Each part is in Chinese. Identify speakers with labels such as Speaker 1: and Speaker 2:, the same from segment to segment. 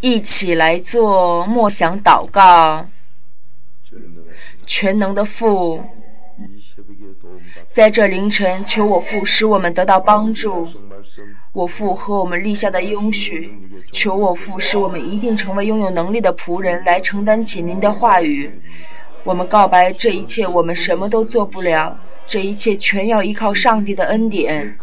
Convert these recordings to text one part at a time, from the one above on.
Speaker 1: 一起来做默想祷告。全能的父，在这凌晨，求我父使我们得到帮助。我父和我们立下的应许，求我父使我们一定成为拥有能力的仆人，来承担起您的话语。我们告白这一切，我们什么都做不了，这一切全要依靠上帝的恩典。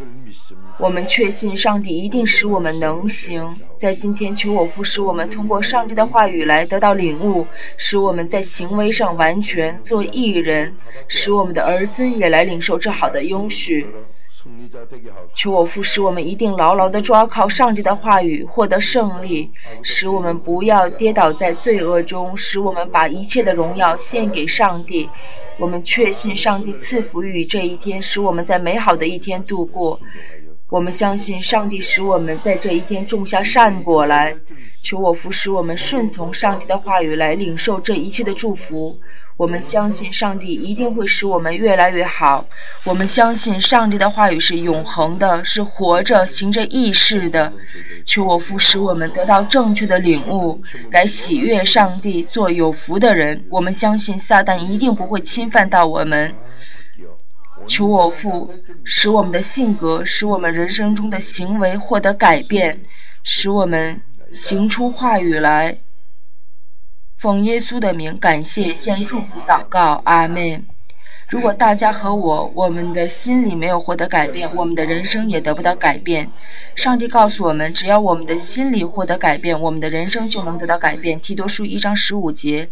Speaker 1: 我们确信上帝一定使我们能行。在今天，求我父使我们通过上帝的话语来得到领悟，使我们在行为上完全做艺人，使我们的儿孙也来领受这好的应许。求我父使我们一定牢牢地抓靠上帝的话语，获得胜利，使我们不要跌倒在罪恶中，使我们把一切的荣耀献给上帝。我们确信上帝赐福于这一天，使我们在美好的一天度过。我们相信上帝使我们在这一天种下善果来，求我父使我们顺从上帝的话语来领受这一切的祝福。我们相信上帝一定会使我们越来越好。我们相信上帝的话语是永恒的，是活着、行着义事的。求我父使我们得到正确的领悟，来喜悦上帝，做有福的人。我们相信撒旦一定不会侵犯到我们。求我父使我们的性格，使我们人生中的行为获得改变，使我们行出话语来。奉耶稣的名，感谢，献祝福祷告，阿门。如果大家和我，我们的心里没有获得改变，我们的人生也得不到改变。上帝告诉我们，只要我们的心里获得改变，我们的人生就能得到改变。提多书一章十五节，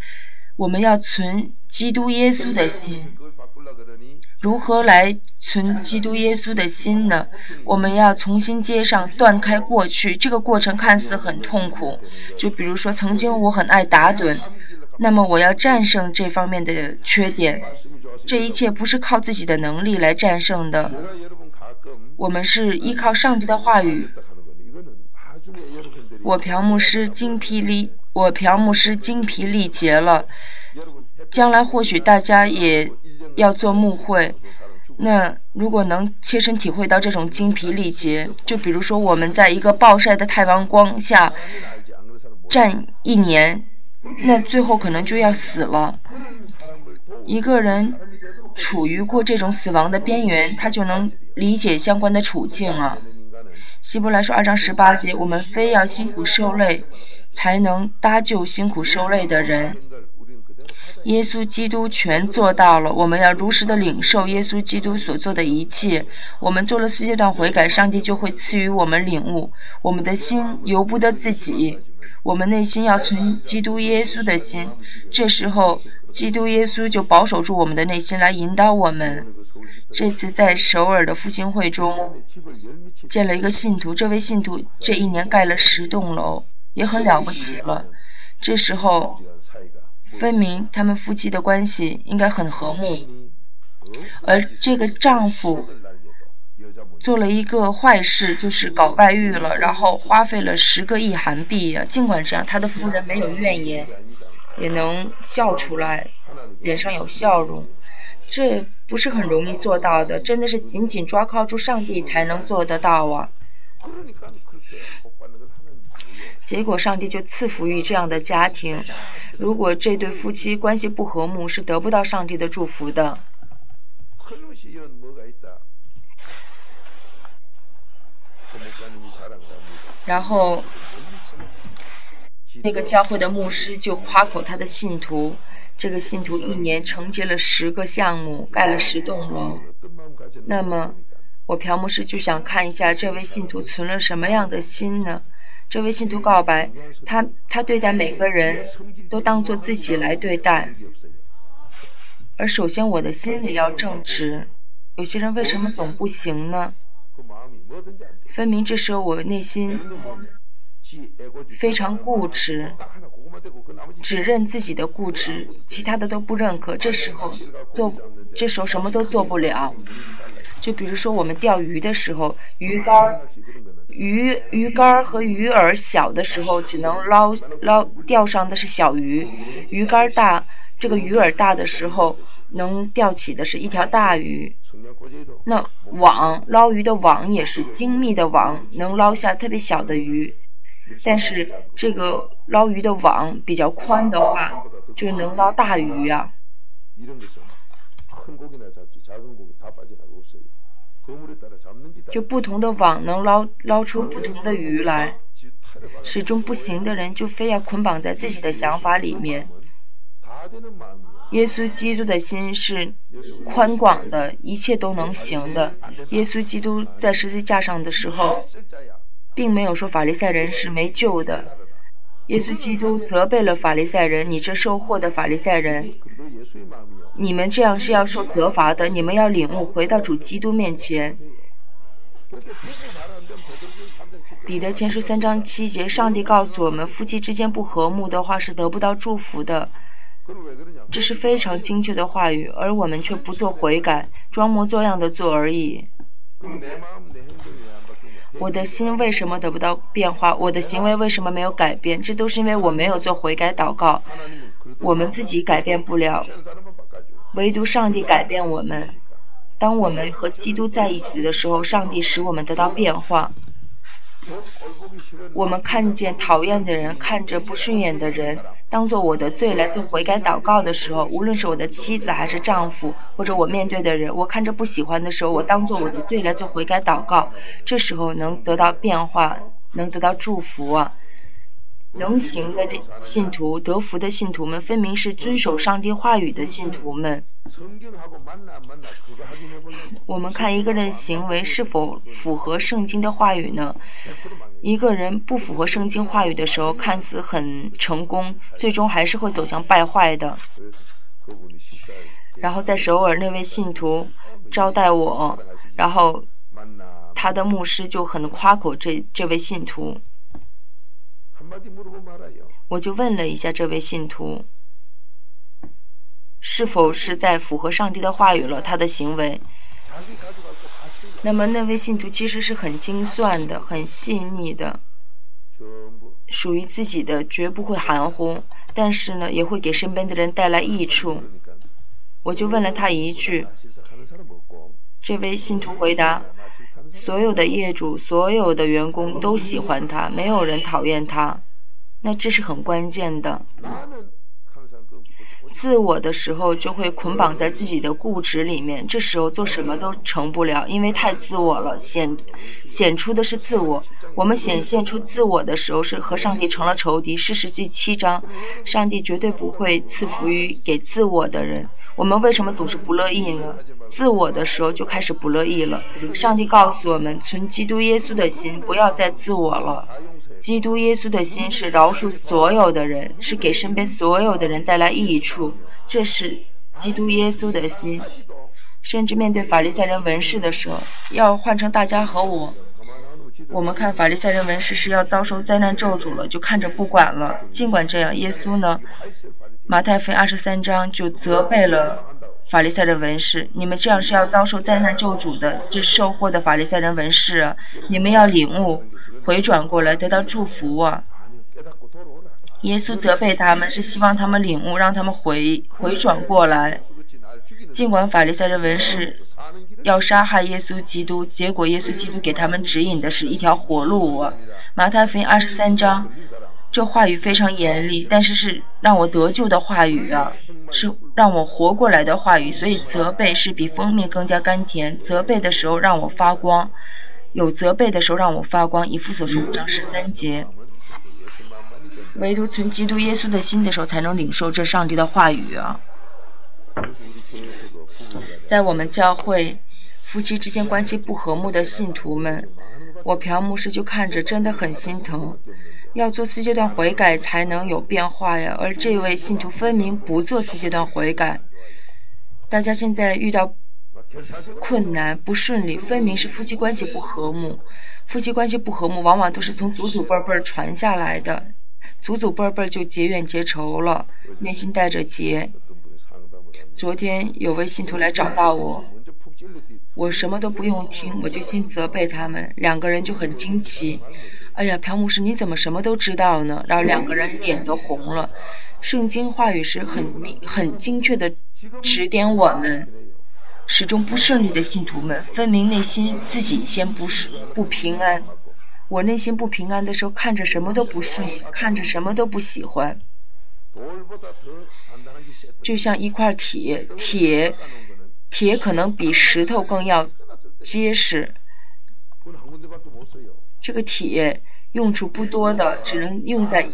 Speaker 1: 我们要存基督耶稣的心。如何来存基督耶稣的心呢？我们要重新接上，断开过去。这个过程看似很痛苦。就比如说，曾经我很爱打盹，那么我要战胜这方面的缺点。这一切不是靠自己的能力来战胜的，我们是依靠上帝的话语。我朴牧师精疲力，我朴牧师精疲力竭了。将来或许大家也。要做牧会，那如果能切身体会到这种精疲力竭，就比如说我们在一个暴晒的太阳光下站一年，那最后可能就要死了。一个人处于过这种死亡的边缘，他就能理解相关的处境啊。希伯来说二章十八节，我们非要辛苦受累，才能搭救辛苦受累的人。耶稣基督全做到了，我们要如实的领受耶稣基督所做的一切。我们做了四阶段悔改，上帝就会赐予我们领悟。我们的心由不得自己，我们内心要存基督耶稣的心。这时候，基督耶稣就保守住我们的内心，来引导我们。这次在首尔的复兴会中，见了一个信徒，这位信徒这一年盖了十栋楼，也很了不起了。这时候。分明他们夫妻的关系应该很和睦，而这个丈夫做了一个坏事，就是搞外遇了，然后花费了十个亿韩币。尽管这样，他的夫人没有怨言，也能笑出来，脸上有笑容。这不是很容易做到的，真的是紧紧抓靠住上帝才能做得到啊！结果上帝就赐福于这样的家庭。如果这对夫妻关系不和睦，是得不到上帝的祝福的。然后，那个教会的牧师就夸口他的信徒，这个信徒一年承接了十个项目，盖了十栋楼。那么，我朴牧师就想看一下这位信徒存了什么样的心呢？这位信徒告白，他他对待每个人都当做自己来对待，而首先我的心里要正直。有些人为什么总不行呢？分明这时候我内心非常固执，只认自己的固执，其他的都不认可。这时候做，这时候什么都做不了。就比如说我们钓鱼的时候，鱼竿。鱼鱼竿和鱼饵小的时候，只能捞捞钓上的是小鱼；鱼竿大，这个鱼饵大的时候，能钓起的是一条大鱼。那网捞鱼的网也是精密的网，能捞下特别小的鱼。但是这个捞鱼的网比较宽的话，就能捞大鱼呀。就不同的网能捞捞出不同的鱼来，始终不行的人就非要捆绑在自己的想法里面。耶稣基督的心是宽广的，一切都能行的。耶稣基督在十字架上的时候，并没有说法利赛人是没救的。耶稣基督责备了法利赛人：“你这受祸的法利赛人，你们这样是要受责罚的。你们要领悟，回到主基督面前。”彼得前书三章七节，上帝告诉我们：夫妻之间不和睦的话是得不到祝福的。这是非常精确的话语，而我们却不做悔改，装模作样的做而已。我的心为什么得不到变化？我的行为为什么没有改变？这都是因为我没有做悔改祷告。我们自己改变不了，唯独上帝改变我们。当我们和基督在一起的时候，上帝使我们得到变化。我们看见讨厌的人，看着不顺眼的人，当做我的罪来做悔改祷告的时候，无论是我的妻子还是丈夫，或者我面对的人，我看着不喜欢的时候，我当做我的罪来做悔改祷告，这时候能得到变化，能得到祝福啊。能行的信徒，得福的信徒们，分明是遵守上帝话语的信徒们。我们看一个人行为是否符合圣经的话语呢？一个人不符合圣经话语的时候，看似很成功，最终还是会走向败坏的。然后在首尔那位信徒招待我，然后他的牧师就很夸口这这位信徒。我就问了一下这位信徒，是否是在符合上帝的话语了？他的行为。那么那位信徒其实是很精算的，很细腻的，属于自己的绝不会含糊，但是呢也会给身边的人带来益处。我就问了他一句，这位信徒回答。所有的业主、所有的员工都喜欢他，没有人讨厌他，那这是很关键的。自我的时候就会捆绑在自己的固执里面，这时候做什么都成不了，因为太自我了，显显出的是自我。我们显现出自我的时候，是和上帝成了仇敌。事实第七章，上帝绝对不会赐福于给自我的人。我们为什么总是不乐意呢？自我的时候就开始不乐意了。上帝告诉我们，存基督耶稣的心，不要再自我了。基督耶稣的心是饶恕所有的人，是给身边所有的人带来益处。这是基督耶稣的心。甚至面对法利赛人文士的时候，要换成大家和我。我们看法利赛人文士是要遭受灾难咒诅了，就看着不管了。尽管这样，耶稣呢？马太福音二十三章就责备了法利赛人文士，你们这样是要遭受灾难咒诅的。这受祸的法利赛人文士，你们要领悟，回转过来得到祝福啊！耶稣责备他们是希望他们领悟，让他们回回转过来。尽管法利赛人文士要杀害耶稣基督，结果耶稣基督给他们指引的是一条活路。马太福音二十三章。这话语非常严厉，但是是让我得救的话语啊，是让我活过来的话语。所以责备是比蜂蜜更加甘甜。责备的时候让我发光，有责备的时候让我发光。以弗所书五章十三节，唯独存基督耶稣的心的时候，才能领受这上帝的话语啊。在我们教会，夫妻之间关系不和睦的信徒们，我朴牧师就看着真的很心疼。要做四阶段悔改才能有变化呀，而这位信徒分明不做四阶段悔改。大家现在遇到困难不顺利，分明是夫妻关系不和睦。夫妻关系不和睦，往往都是从祖祖辈辈传下来的，祖祖辈辈就结怨结仇了，内心带着结。昨天有位信徒来找到我，我什么都不用听，我就先责备他们，两个人就很惊奇。哎呀，朴牧师，你怎么什么都知道呢？然后两个人脸都红了。圣经话语是很明、很精确的指点我们，始终不顺利的信徒们，分明内心自己先不是不平安。我内心不平安的时候，看着什么都不顺眼，看着什么都不喜欢。就像一块铁，铁，铁可能比石头更要结实。这个铁用处不多的，只能用在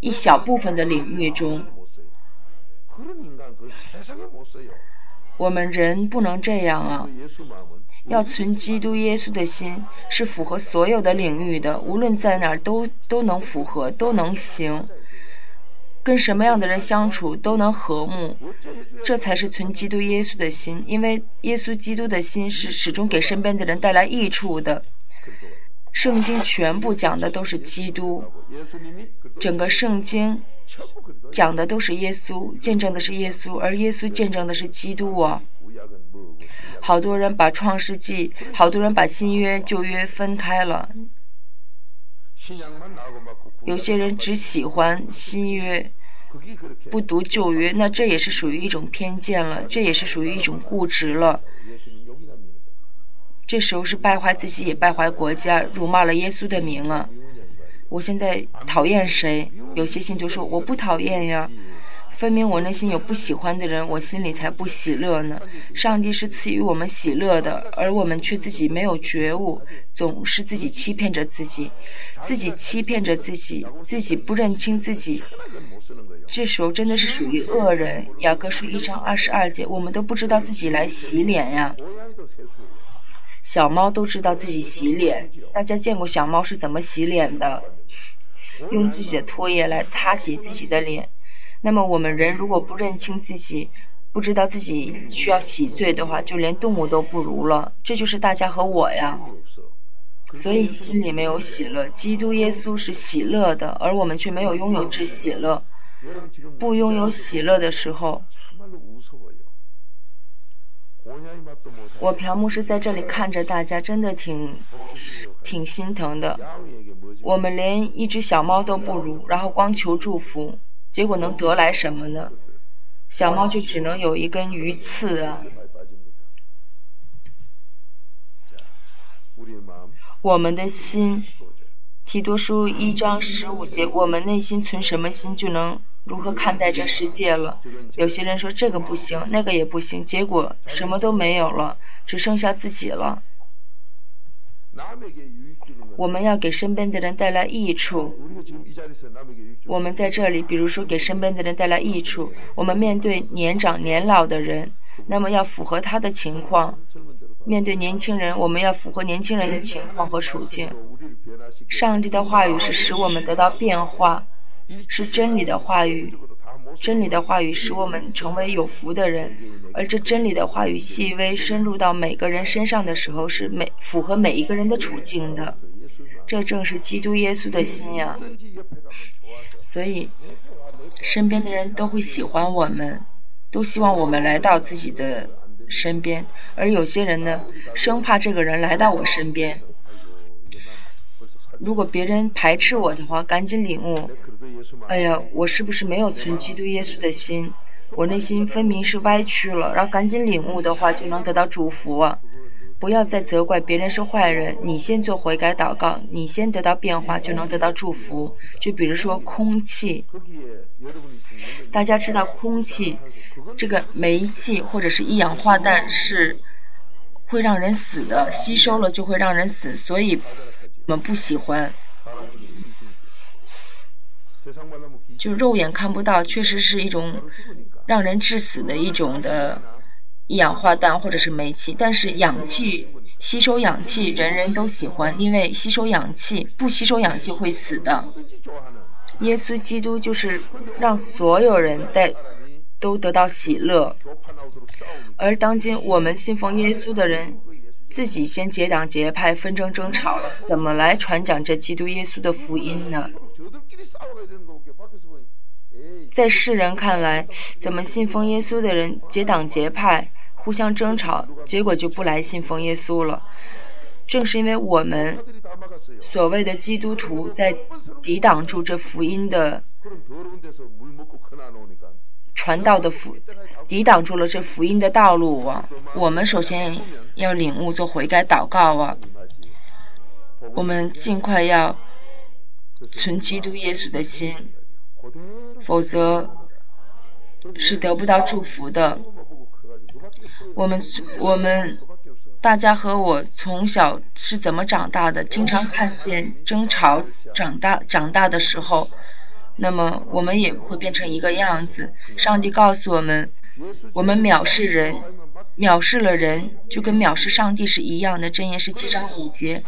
Speaker 1: 一小部分的领域中。我们人不能这样啊！要存基督耶稣的心，是符合所有的领域的，无论在哪儿都都能符合，都能行。跟什么样的人相处都能和睦，这才是存基督耶稣的心。因为耶稣基督的心是始终给身边的人带来益处的。圣经全部讲的都是基督，整个圣经讲的都是耶稣，见证的是耶稣，而耶稣见证的是基督啊。好多人把创世纪，好多人把新约旧约分开了。有些人只喜欢新约，不读旧约，那这也是属于一种偏见了，这也是属于一种固执了。这时候是败坏自己，也败坏国家，辱骂了耶稣的名啊！我现在讨厌谁？有些信徒说我不讨厌呀。分明我内心有不喜欢的人，我心里才不喜乐呢。上帝是赐予我们喜乐的，而我们却自己没有觉悟，总是自己欺骗着自己，自己欺骗着自己，自己不认清自己。这时候真的是属于恶人。雅各书一章二十二节，我们都不知道自己来洗脸呀。小猫都知道自己洗脸，大家见过小猫是怎么洗脸的？用自己的唾液来擦洗自己的脸。那么我们人如果不认清自己，不知道自己需要洗罪的话，就连动物都不如了。这就是大家和我呀。所以心里没有喜乐。基督耶稣是喜乐的，而我们却没有拥有这喜乐。不拥有喜乐的时候，我朴牧师在这里看着大家，真的挺挺心疼的。我们连一只小猫都不如，然后光求祝福。结果能得来什么呢？小猫就只能有一根鱼刺啊！我们的心，提多书一章十五节，我们内心存什么心，就能如何看待这世界了。有些人说这个不行，那个也不行，结果什么都没有了，只剩下自己了。我们要给身边的人带来益处。我们在这里，比如说给身边的人带来益处。我们面对年长年老的人，那么要符合他的情况；面对年轻人，我们要符合年轻人的情况和处境。上帝的话语是使我们得到变化，是真理的话语。真理的话语使我们成为有福的人，而这真理的话语细微深入到每个人身上的时候，是每符合每一个人的处境的。这正是基督耶稣的信仰。所以，身边的人都会喜欢我们，都希望我们来到自己的身边。而有些人呢，生怕这个人来到我身边。如果别人排斥我的话，赶紧领悟。哎呀，我是不是没有存基督耶稣的心？我内心分明是歪曲了。然后赶紧领悟的话，就能得到祝福啊。不要再责怪别人是坏人，你先做悔改祷告，你先得到变化，就能得到祝福。就比如说空气，大家知道空气，这个煤气或者是一氧化氮是会让人死的，吸收了就会让人死，所以们不喜欢。就肉眼看不到，确实是一种让人致死的一种的。一氧化氮或者是煤气，但是氧气吸收氧气人人都喜欢，因为吸收氧气不吸收氧气会死的。耶稣基督就是让所有人在都得到喜乐，而当今我们信奉耶稣的人自己先结党结派纷争争吵了，怎么来传讲这基督耶稣的福音呢？在世人看来，怎么信奉耶稣的人结党结派？互相争吵，结果就不来信奉耶稣了。正是因为我们所谓的基督徒在抵挡住这福音的传道的福，抵挡住了这福音的道路啊！我们首先要领悟做悔改祷告啊！我们尽快要存基督耶稣的心，否则是得不到祝福的。我们我们大家和我从小是怎么长大的？经常看见争吵，长大长大的时候，那么我们也会变成一个样子。上帝告诉我们，我们藐视人。藐视了人，就跟藐视上帝是一样的。箴言是七章五节。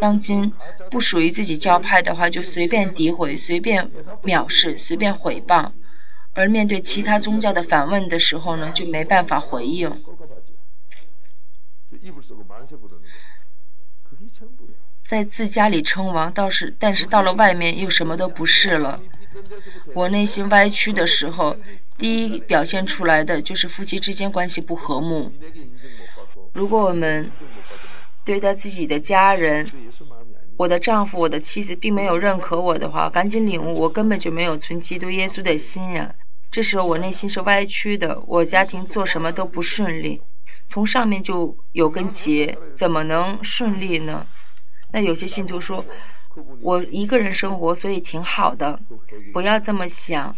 Speaker 1: 当今不属于自己教派的话，就随便诋毁、随便藐视、随便毁谤；而面对其他宗教的反问的时候呢，就没办法回应。在自家里称王倒是，但是到了外面又什么都不是了。我内心歪曲的时候。第一表现出来的就是夫妻之间关系不和睦。如果我们对待自己的家人，我的丈夫、我的妻子并没有认可我的话，赶紧领悟，我根本就没有存基督耶稣的心呀。这时候我内心是歪曲的，我家庭做什么都不顺利，从上面就有根结，怎么能顺利呢？那有些信徒说，我一个人生活，所以挺好的，不要这么想。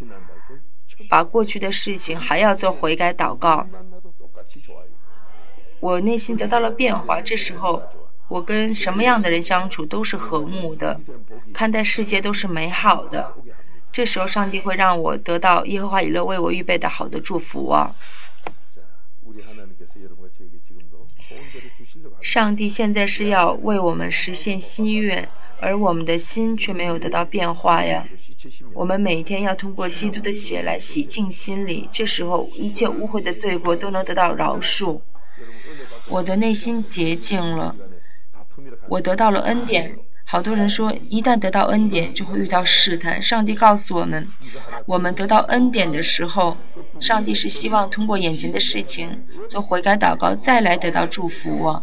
Speaker 1: 把过去的事情还要做悔改祷告，我内心得到了变化。这时候，我跟什么样的人相处都是和睦的，看待世界都是美好的。这时候，上帝会让我得到耶和华以勒为我预备的好的祝福啊！上帝现在是要为我们实现心愿，而我们的心却没有得到变化呀。我们每天要通过基督的血来洗净心里，这时候一切污秽的罪过都能得到饶恕。我的内心洁净了，我得到了恩典。好多人说，一旦得到恩典，就会遇到试探。上帝告诉我们，我们得到恩典的时候，上帝是希望通过眼前的事情做悔改祷告，再来得到祝福。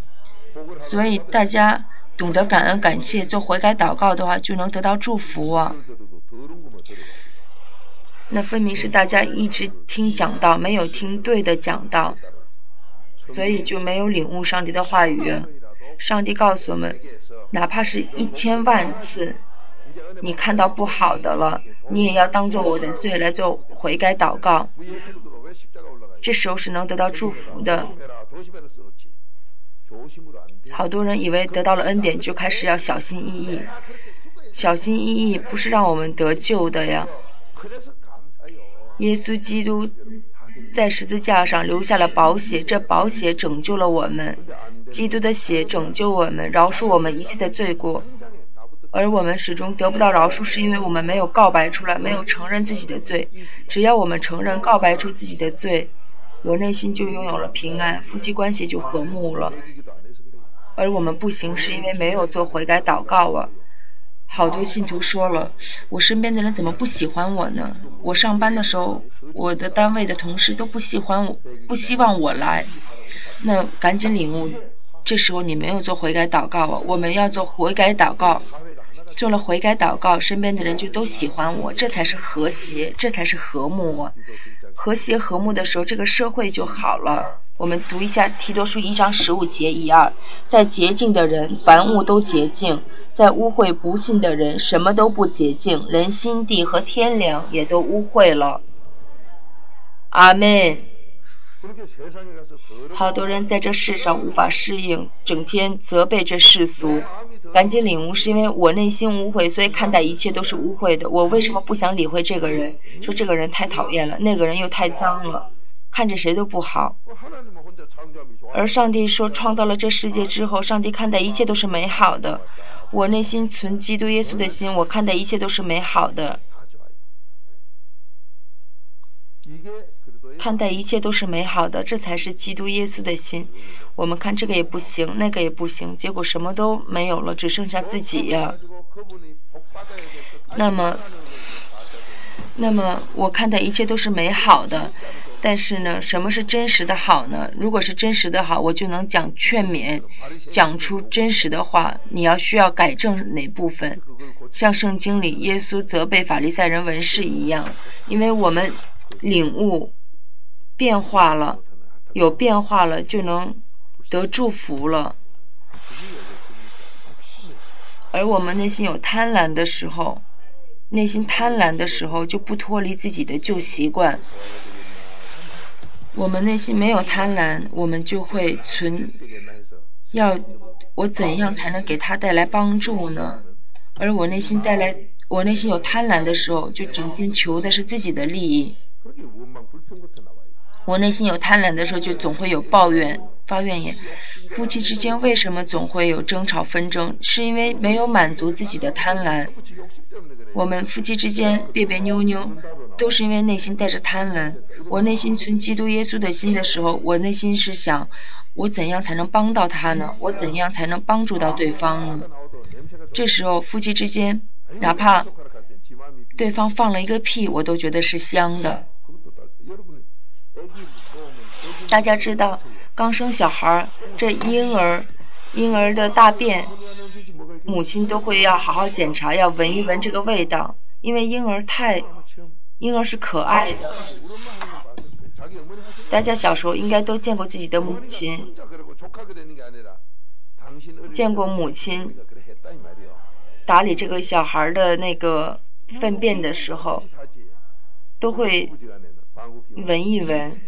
Speaker 1: 所以大家懂得感恩感谢，做悔改祷告的话，就能得到祝福。啊那分明是大家一直听讲道，没有听对的讲道，所以就没有领悟上帝的话语。上帝告诉我们，哪怕是一千万次，你看到不好的了，你也要当做我的罪来做悔改祷告，这时候是能得到祝福的。好多人以为得到了恩典就开始要小心翼翼，小心翼翼不是让我们得救的呀。耶稣基督在十字架上留下了宝血，这宝血拯救了我们。基督的血拯救我们，饶恕我们一切的罪过。而我们始终得不到饶恕，是因为我们没有告白出来，没有承认自己的罪。只要我们承认、告白出自己的罪，我内心就拥有了平安，夫妻关系就和睦了。而我们不行，是因为没有做悔改祷告啊。好多信徒说了，我身边的人怎么不喜欢我呢？我上班的时候，我的单位的同事都不喜欢我，不希望我来。那赶紧领悟，这时候你没有做悔改祷告啊！我们要做悔改祷告，做了悔改祷告，身边的人就都喜欢我，这才是和谐，这才是和睦啊！和谐和睦的时候，这个社会就好了。我们读一下提多书一章十五节一二，在洁净的人，凡物都洁净。在污秽不信的人，什么都不洁净，连心地和天良也都污秽了。阿门。好多人在这世上无法适应，整天责备这世俗。赶紧领悟，是因为我内心无秽，所以看待一切都是污秽的。我为什么不想理会这个人？说这个人太讨厌了，那个人又太脏了，看着谁都不好。而上帝说，创造了这世界之后，上帝看待一切都是美好的。我内心存基督耶稣的心，我看待一切都是美好的，看待一切都是美好的，这才是基督耶稣的心。我们看这个也不行，那个也不行，结果什么都没有了，只剩下自己呀。那么，那么我看待一切都是美好的。但是呢，什么是真实的好呢？如果是真实的好，我就能讲劝勉，讲出真实的话。你要需要改正哪部分？像圣经里耶稣责备法利赛人文士一样，因为我们领悟变化了，有变化了，就能得祝福了。而我们内心有贪婪的时候，内心贪婪的时候就不脱离自己的旧习惯。我们内心没有贪婪，我们就会存要我怎样才能给他带来帮助呢？而我内心带来，我内心有贪婪的时候，就整天求的是自己的利益。我内心有贪婪的时候，就总会有抱怨、发怨言。夫妻之间为什么总会有争吵纷争？是因为没有满足自己的贪婪。我们夫妻之间别别扭扭，都是因为内心带着贪婪。我内心存基督耶稣的心的时候，我内心是想，我怎样才能帮到他呢？我怎样才能帮助到对方呢？这时候夫妻之间，哪怕对方放了一个屁，我都觉得是香的。大家知道。刚生小孩儿，这婴儿婴儿的大便，母亲都会要好好检查，要闻一闻这个味道，因为婴儿太婴儿是可爱的。大家小时候应该都见过自己的母亲，见过母亲打理这个小孩的那个粪便的时候，都会闻一闻。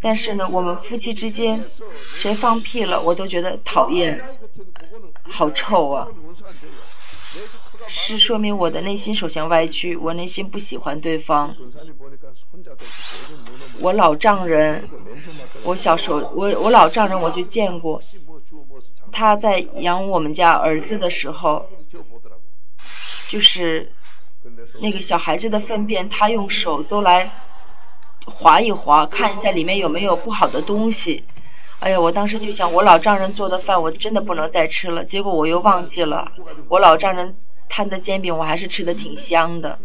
Speaker 1: 但是呢，我们夫妻之间谁放屁了，我都觉得讨厌，好臭啊！是说明我的内心首先歪曲，我内心不喜欢对方。我老丈人，我小时候我我老丈人我就见过，他在养我们家儿子的时候，就是那个小孩子的粪便，他用手都来。划一划，看一下里面有没有不好的东西。哎呀，我当时就想，我老丈人做的饭，我真的不能再吃了。结果我又忘记了，我老丈人摊的煎饼，我还是吃的挺香的。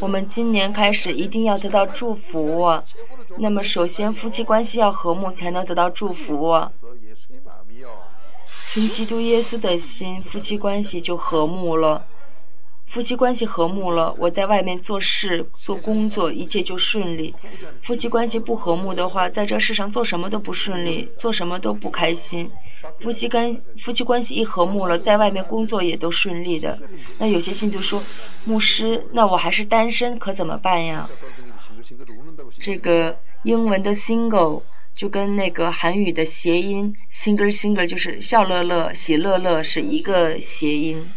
Speaker 1: 我们今年开始一定要得到祝福。那么，首先夫妻关系要和睦，才能得到祝福。从基督耶稣的心，夫妻关系就和睦了。夫妻关系和睦了，我在外面做事、做工作，一切就顺利。夫妻关系不和睦的话，在这世上做什么都不顺利，做什么都不开心。夫妻关夫妻关系一和睦了，在外面工作也都顺利的。那有些信徒说，牧师，那我还是单身，可怎么办呀？这个英文的 single。就跟那个韩语的谐音 “singer singer” 就是笑乐乐、喜乐乐是一个谐音。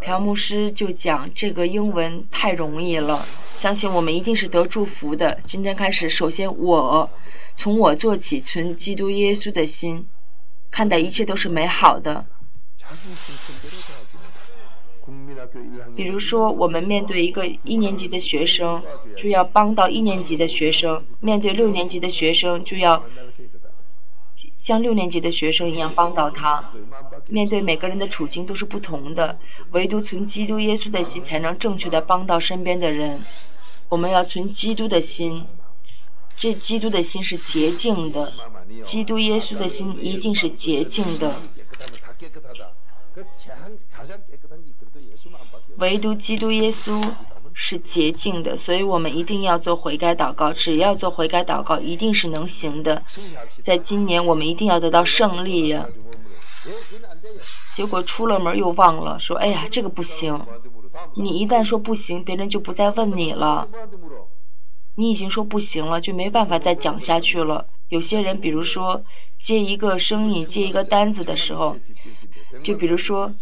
Speaker 1: 朴牧师就讲这个英文太容易了，相信我们一定是得祝福的。今天开始，首先我从我做起，存基督耶稣的心，看待一切都是美好的。比如说，我们面对一个一年级的学生，就要帮到一年级的学生；面对六年级的学生，就要像六年级的学生一样帮到他。面对每个人的处境都是不同的，唯独存基督耶稣的心，才能正确的帮到身边的人。我们要存基督的心，这基督的心是洁净的，基督耶稣的心一定是洁净的。唯独基督耶稣是洁净的，所以我们一定要做悔改祷告。只要做悔改祷告，一定是能行的。在今年，我们一定要得到胜利呀！结果出了门又忘了，说：“哎呀，这个不行。”你一旦说不行，别人就不再问你了。你已经说不行了，就没办法再讲下去了。有些人，比如说接一个生意、接一个单子的时候。就比如说，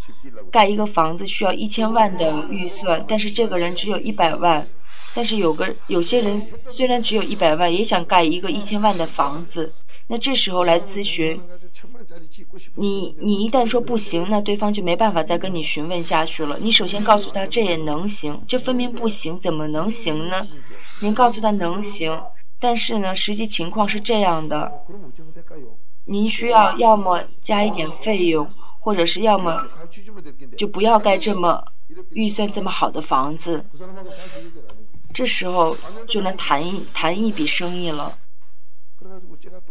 Speaker 1: 盖一个房子需要一千万的预算，但是这个人只有一百万，但是有个有些人虽然只有一百万，也想盖一个一千万的房子，那这时候来咨询，你你一旦说不行，那对方就没办法再跟你询问下去了。你首先告诉他这也能行，这分明不行，怎么能行呢？您告诉他能行，但是呢，实际情况是这样的，您需要要么加一点费用。或者是要么就不要盖这么预算这么好的房子，这时候就能谈一谈一笔生意了。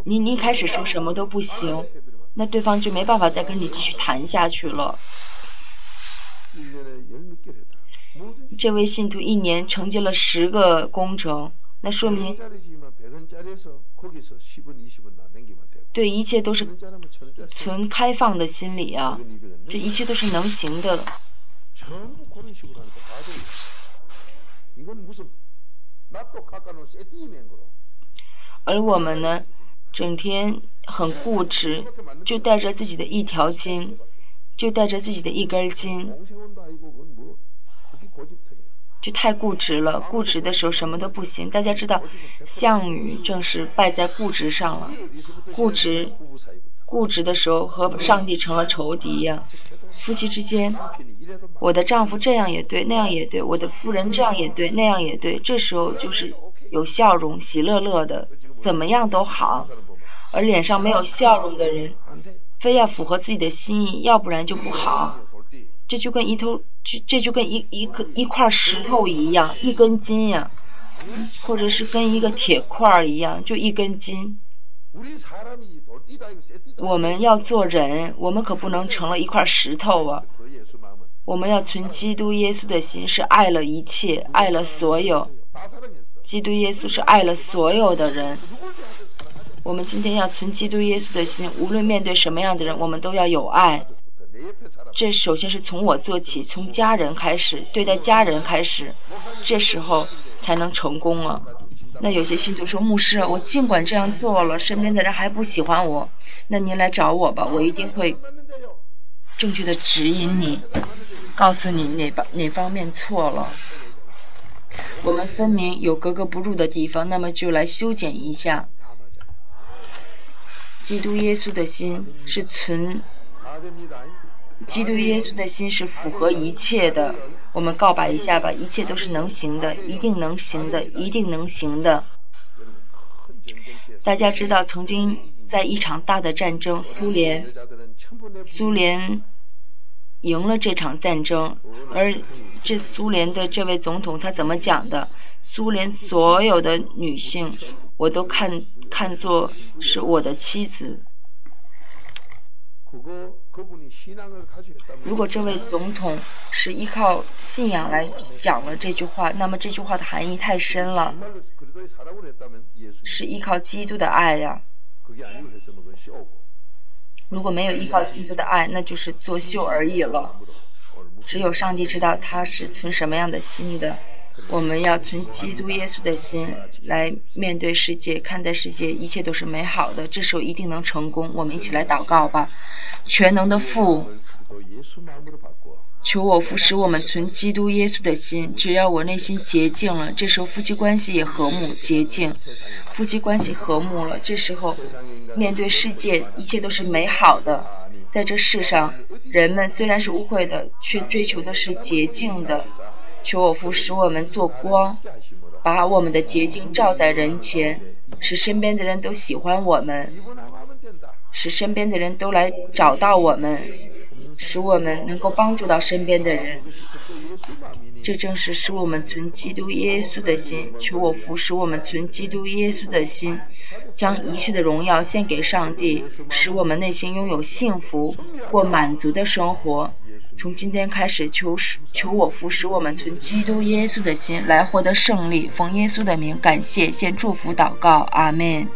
Speaker 1: 你你一开始说什么都不行，那对方就没办法再跟你继续谈下去了。这位信徒一年承接了十个工程，那说明对一切都是存开放的心理啊，这一切都是能行的。而我们呢，整天很固执，就带着自己的一条筋，就带着自己的一根筋，就太固执了。固执的时候什么都不行。大家知道，项羽正是败在固执上了。固执，固执的时候和上帝成了仇敌呀。夫妻之间，我的丈夫这样也对，那样也对；我的夫人这样也对，那样也对。这时候就是有笑容，喜乐乐的。怎么样都好，而脸上没有笑容的人，非要符合自己的心意，要不然就不好。这就跟一头，这这就跟一一个一块石头一样，一根筋呀，或者是跟一个铁块一样，就一根筋。我们要做人，我们可不能成了一块石头啊！我们要存基督耶稣的心，是爱了一切，爱了所有。基督耶稣是爱了所有的人。我们今天要存基督耶稣的心，无论面对什么样的人，我们都要有爱。这首先是从我做起，从家人开始，对待家人开始，这时候才能成功啊。那有些信徒说：“牧师，我尽管这样做了，身边的人还不喜欢我，那您来找我吧，我一定会正确的指引你，告诉你哪方哪方面错了。”我们分明有格格不入的地方，那么就来修剪一下。基督耶稣的心是存，基督耶稣的心是符合一切的。我们告白一下吧，一切都是能行的，一定能行的，一定能行的。大家知道，曾经在一场大的战争，苏联，苏联赢了这场战争，而。这苏联的这位总统他怎么讲的？苏联所有的女性，我都看看作是我的妻子。如果这位总统是依靠信仰来讲了这句话，那么这句话的含义太深了，是依靠基督的爱呀。如果没有依靠基督的爱，那就是作秀而已了。只有上帝知道他是存什么样的心的。我们要存基督耶稣的心来面对世界，看待世界，一切都是美好的。这时候一定能成功。我们一起来祷告吧。全能的父，求我父使我们存基督耶稣的心。只要我内心洁净了，这时候夫妻关系也和睦洁净。夫妻关系和睦了，这时候面对世界，一切都是美好的。在这世上。人们虽然是污秽的，却追求的是洁净的。求我父使我们做光，把我们的洁净照在人前，使身边的人都喜欢我们，使身边的人都来找到我们，使我们能够帮助到身边的人。这正是使我们存基督耶稣的心。求我父使我们存基督耶稣的心。将一切的荣耀献给上帝，使我们内心拥有幸福、过满足的生活。从今天开始，求求我父使我们存基督耶稣的心，来获得胜利。奉耶稣的名，感谢，献祝福祷告，阿门。